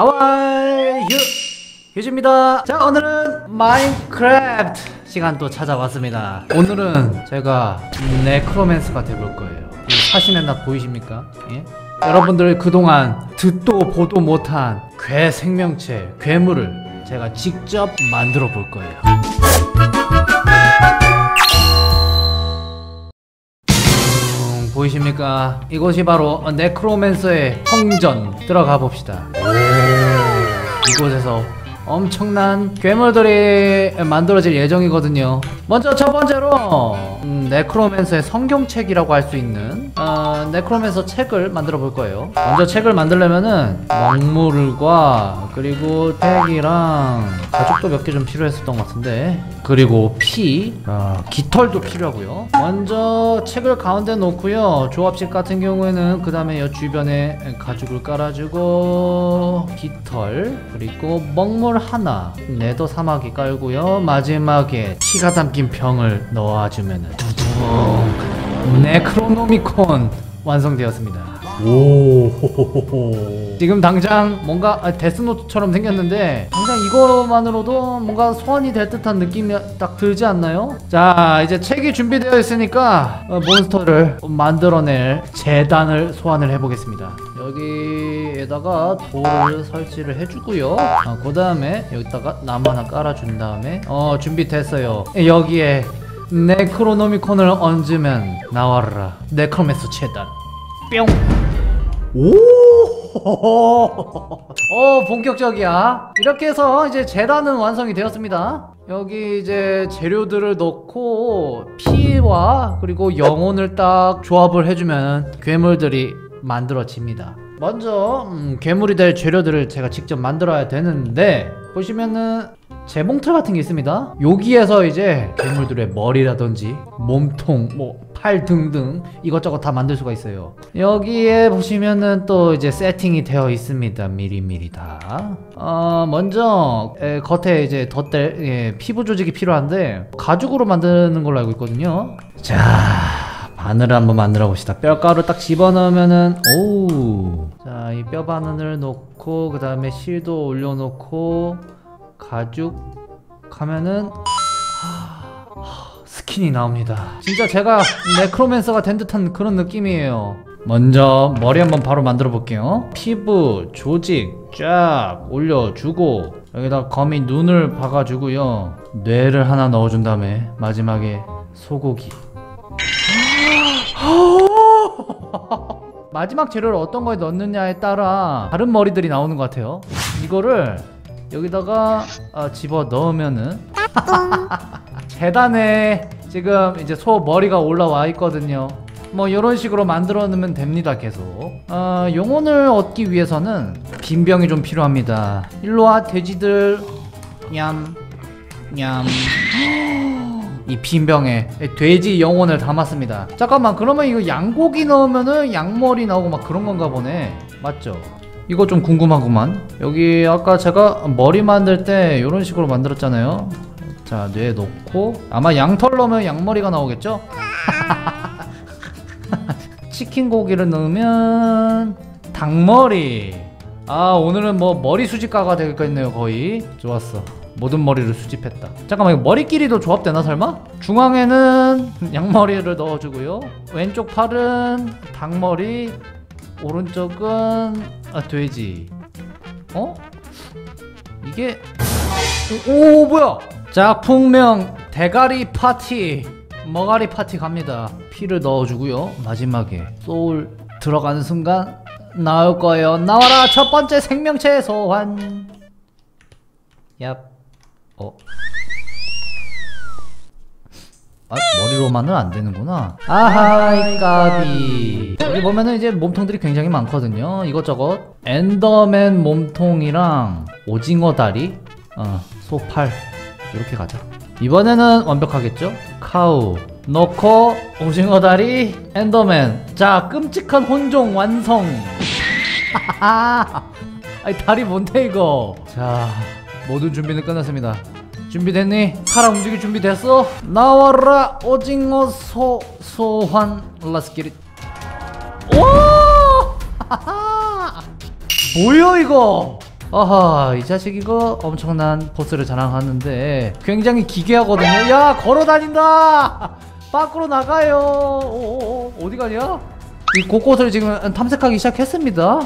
하와이 휴 휴지입니다. 자 오늘은 마인크래프트 시간 또 찾아왔습니다. 오늘은 제가 necromancer가 돼볼 거예요. 이 사진에 나 보이십니까? 예? 여러분들 그동안 듣도 보도 못한 괴 생명체 괴물을 제가 직접 만들어 볼 거예요 보이십니까? 이곳이 바로 necromancer의 성전 들어가 봅시다. 이곳에서 엄청난 괴물들이 만들어질 예정이거든요. 먼저 첫 번째로 음, 네크로맨서의 성경책이라고 할 수 있는 어, 네크로맨서 책을 만들어 볼 거예요. 먼저 책을 만들려면은 먹물과 그리고 팩이랑 가죽도 몇 개 좀 필요했었던 것 같은데 그리고 피, 어, 깃털도 필요하고요. 먼저 책을 가운데 놓고요. 조합식 같은 경우에는 그 다음에 이 주변에 가죽을 깔아주고 깃털 그리고 먹물 하나 네더 사마귀 깔고요. 마지막에 피가 담긴 병을 넣어주면은 두둥 네크로노미콘 완성되었습니다. 오. 지금 당장 뭔가 아, 데스노트처럼 생겼는데 당장 이거만으로도 뭔가 소환이 될 듯한 느낌이 딱 들지 않나요? 자 이제 책이 준비되어 있으니까 어, 몬스터를 만들어낼 재단을 소환을 해보겠습니다. 여기에다가 돌을 설치를 해주고요. 아, 그 다음에 여기다가 나무 하나 깔아준 다음에 어 준비됐어요. 여기에 네크로노미콘을 얹으면 나와라. 네크로메스 재단 뿅 오! 어, 본격적이야. 이렇게 해서 이제 재단은 완성이 되었습니다. 여기 이제 재료들을 넣고 피와 그리고 영혼을 딱 조합을 해주면 괴물들이 만들어집니다. 먼저 음, 괴물이 될 재료들을 제가 직접 만들어야 되는데 보시면은 재봉틀 같은 게 있습니다. 여기에서 이제 괴물들의 머리라든지 몸통, 뭐 팔 등등 이것저것 다 만들 수가 있어요. 여기에 보시면은 또 이제 세팅이 되어 있습니다. 미리미리 다. 어, 먼저 에, 겉에 이제 덧댈 예, 피부 조직이 필요한데 가죽으로 만드는 걸로 알고 있거든요. 자. 바늘을 한번 만들어 봅시다. 뼈가루 딱 집어넣으면은 오. 자, 이 뼈 바늘을 놓고 그 다음에 실도 올려놓고 가죽 하면은 스킨이 나옵니다. 진짜 제가 네크로맨서가 된 듯한 그런 느낌이에요. 먼저 머리 한번 바로 만들어 볼게요. 피부, 조직 쫙 올려주고 여기다 거미 눈을 박아주고요. 뇌를 하나 넣어준 다음에 마지막에 소고기. 마지막 재료를 어떤 거에 넣느냐에 따라 다른 머리들이 나오는 것 같아요. 이거를 여기다가 아, 집어 넣으면은 재단에 지금 이제 소 머리가 올라와 있거든요. 뭐 이런 식으로 만들어 놓으면 됩니다 계속 어, 용혼을 얻기 위해서는 빈병이 좀 필요합니다 일로와 돼지들 냠 냠. 이 빈병에 돼지 영혼을 담았습니다. 잠깐만 그러면 이거 양고기 넣으면은 양머리 나오고 막 그런 건가 보네. 맞죠? 이거 좀 궁금하구만. 여기 아까 제가 머리 만들 때 이런 식으로 만들었잖아요. 자뇌 넣고. 아마 양털 넣으면 양머리가 나오겠죠? 치킨 고기를 넣으면 닭머리. 아 오늘은 뭐 머리 수집가가 되겠네요 거의. 좋았어 모든 머리를 수집했다. 잠깐만 이거 머리 길이도 조합되나 설마? 중앙에는 양머리를 넣어주고요. 왼쪽 팔은 닭머리 오른쪽은 아 돼지. 어? 이게 오, 오 뭐야? 작품명 대가리 파티. 머가리 파티 갑니다. 피를 넣어주고요 마지막에. 소울 들어가는 순간 나올 거예요. 나와라! 첫 번째 생명체 소환. 얍 어? 아, 머리로만은 안 되는구나. 아하이 까비. 여기 보면은 이제 몸통들이 굉장히 많거든요. 이것저것. Enderman 몸통이랑 오징어 다리, 어, 소팔 이렇게 가자. 이번에는 완벽하겠죠? cow 넣고 오징어 다리, Enderman. 자, 끔찍한 혼종 완성. 아니 다리 뭔데 이거? 자, 모든 준비는 끝났습니다. 준비됐니? 사람 움직일 준비 됐어? 나와라 오징어 소 소환 라스키릿 오! 뭐야 이거? 아하 이 자식 이거 엄청난 포스를 자랑하는데 굉장히 기괴하거든요 야 걸어다닌다 밖으로 나가요 오, 오, 어디 가냐 이 곳곳을 지금 탐색하기 시작했습니다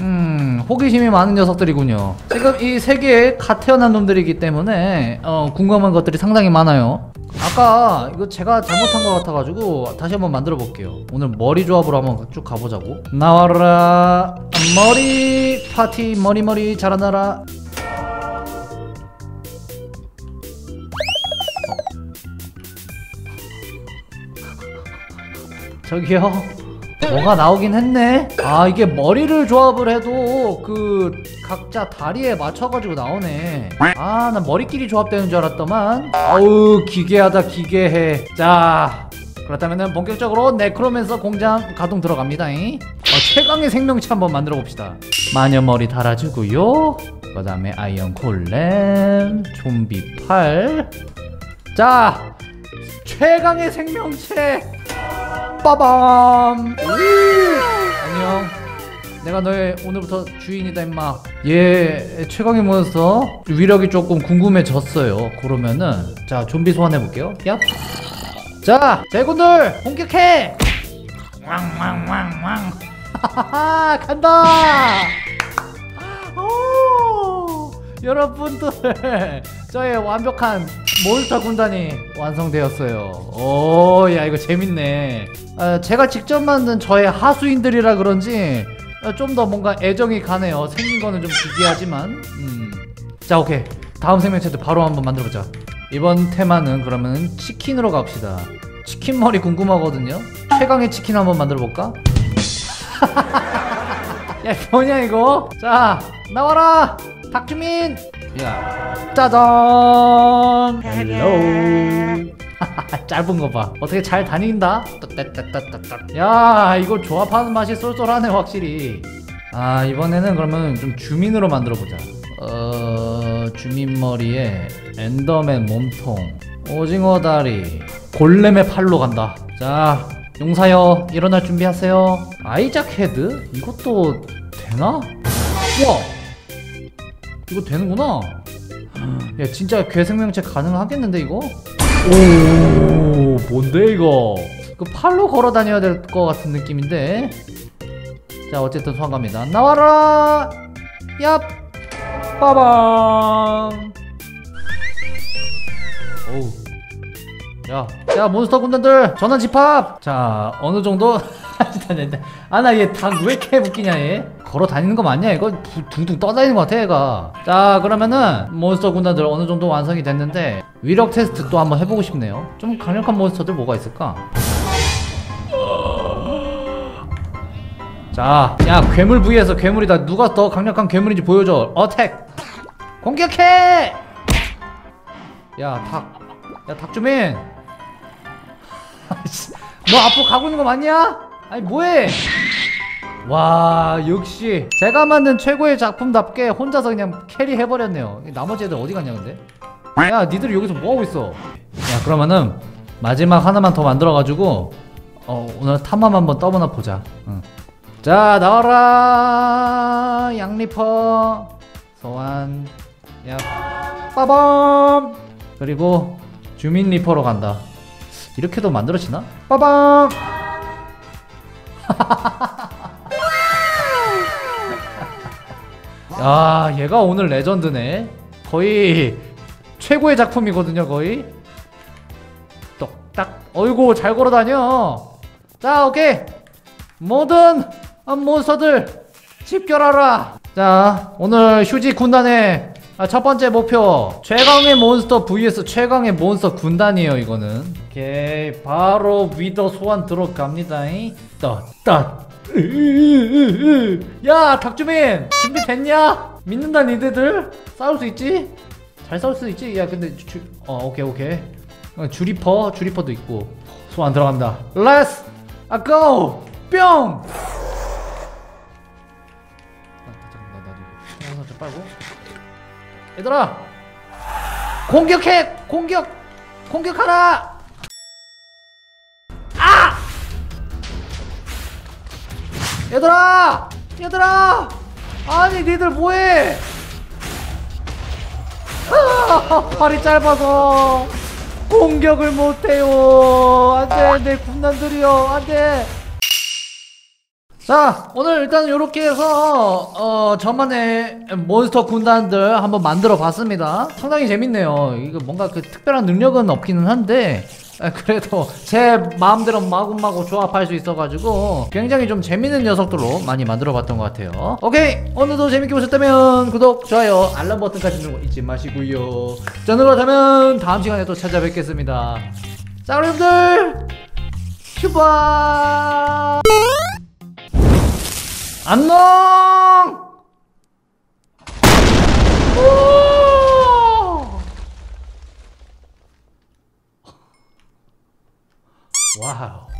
음 호기심이 많은 녀석들이군요. 지금 이 세계에 갓 태어난 놈들이기 때문에 어, 궁금한 것들이 상당히 많아요. 아까 이거 제가 잘못한 것 같아가지고 다시 한번 만들어 볼게요. 오늘 머리 조합으로 한번 쭉 가보자고. 나와라. 머리 파티 머리 머리 자라나라. 저기요 뭐가 나오긴 했네. 아 이게 머리를 조합을 해도 그 각자 다리에 맞춰가지고 나오네. 아 난 머리끼리 조합되는 줄 알았더만. 어우 기괴하다 기괴해. 자 그렇다면은 본격적으로 necromancer 공장 가동 들어갑니다 잉? 어, 최강의 생명체 한번 만들어 봅시다. 마녀 머리 달아주고요. 그 다음에 iron golem 좀비 팔자 최강의 생명체 빠밤 안녕 내가 너의 오늘부터 주인이다 임마 얘 최강의 몬스터 위력이 조금 궁금해졌어요 그러면은 자 좀비 소환해 볼게요 얍 자, 제군들 공격해! 왕왕왕왕. 하하하, 간다! 오, 여러분들, 저의 완벽한 몬스터 군단이 완성되었어요. 오, 야 이거 재밌네. 아, 제가 직접 만든 저의 하수인들이라 그런지 좀더 뭔가 애정이 가네요. 생긴 거는 좀 기괴하지만. 음. 자, 오케이. 다음 생명체도 바로 한번 만들어보자. 이번 테마는 그러면 치킨으로 갑시다. 치킨 머리 궁금하거든요. 최강의 치킨 한번 만들어 볼까? 야 뭐냐 이거? 자 나와라 박주민. 야 짜잔. hello. 짧은 거 봐. 어떻게 잘 다닌다? 야 이거 조합하는 맛이 쏠쏠하네 확실히. 아 이번에는 그러면 좀 주민으로 만들어 보자. 어 주민 머리에 Enderman 몸통, 오징어 다리, golem의 팔로 간다. 자 용사여 일어날 준비하세요. 아이작 head 이것도 되나? 우와 이거 되는구나. 야 진짜 괴생명체 가능하겠는데 이거? 오 뭔데 이거? 그 팔로 걸어 다녀야 될 것 같은 느낌인데. 자 어쨌든 소환갑니다. 나와라. 얍. 빠밤. 오우. 야, 야 몬스터 군단들 전원 집합. 자 어느 정도 아나 얘 닭 왜 이렇게 웃기냐 얘. 걸어 다니는 거 맞냐 이거 부- 둥둥 떠다니는 것 같아 얘가. 자 그러면은 몬스터 군단들 어느 정도 완성이 됐는데 위력 테스트 또 한번 해보고 싶네요. 좀 강력한 monster들 뭐가 있을까? 자, 야 괴물 VS 괴물이다. 누가 더 강력한 괴물인지 보여줘. Attack. 공격해. 야 닭. 야 닭주민. 너 앞으로 가고 있는 거 맞냐? 아니 뭐해? 와 역시 제가 만든 최고의 작품답게 혼자서 그냥 carry 해버렸네요. 나머지 애들 어디 갔냐 근데? 야 니들 여기서 뭐 하고 있어? 야 그러면은 마지막 하나만 더 만들어가지고 어 오늘 탐험 한번 떠보나 보자. 응. 자 나와라 양리퍼 소환 야 빠밤 그리고 주민 리퍼로 간다 이렇게도 만들어지나? 빠밤 야 얘가 오늘 레전드네. 거의 최고의 작품이거든요 거의. 똑딱. 어이구 잘 걸어다녀. 자 오케이. 모든 몬스터들 집결하라. 자 오늘 휴지 군단의 아, 첫 번째 목표. 최강의 몬스터 vs 최강의 몬스터 군단이에요 이거는. 오케이. 바로 위더 소환 들어갑니다. 따따 야 닭주민 준비됐냐? 믿는다 니네들 싸울 수 있지? 잘 싸울 수 있지? 야 근데 주, 어 오케이 오케이 어, 주리퍼 주리퍼도 있고 소환 들어갑니다 Let's a go! 뿅! 빨고 얘들아 공격해 공격 공격하라 얘들아! 얘들아! 아니 니들 뭐해? 아 팔이 짧아서 공격을 못해요. 안돼 내 군단들이요. 안돼. 자 오늘 일단 이렇게 해서 어 저만의 몬스터 군단들 한번 만들어 봤습니다. 상당히 재밌네요. 이거 뭔가 그 특별한 능력은 없기는 한데 아, 아, 그래도 제 마음대로 마구마구 조합할 수 있어가지고 굉장히 좀 재밌는 녀석들로 많이 만들어봤던 것 같아요. 오케이 오늘도 재밌게 보셨다면 구독, 좋아요, 알람 버튼까지 누르고 잊지 마시고요. 자 그렇다면 다음 시간에 또 찾아뵙겠습니다. 자 여러분들 슈퍼! 안녕! 哇哦